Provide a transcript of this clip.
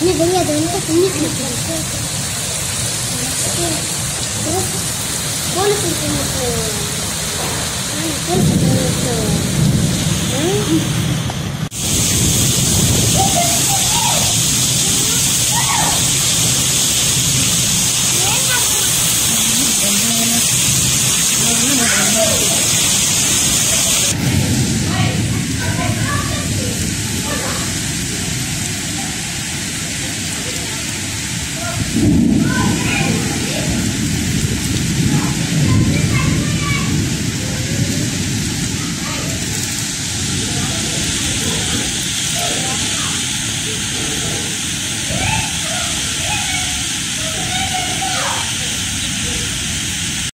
Нет, да нет, да не так, не Сколько Oh!